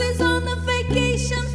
is on a vacation.